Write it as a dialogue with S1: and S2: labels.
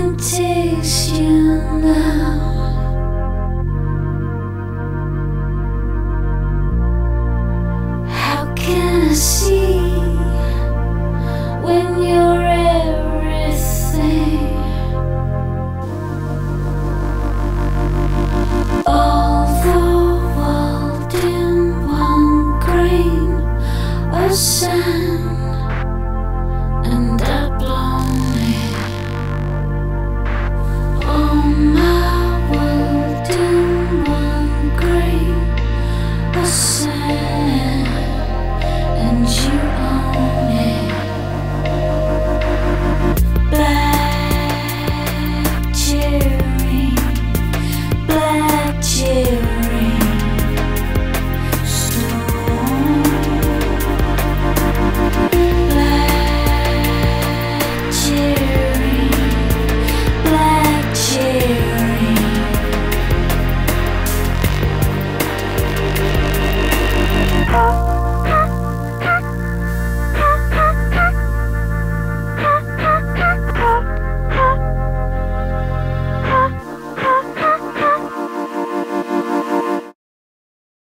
S1: takes you now? How can I see when you're everything? All the world in one grain of sand. Yeah.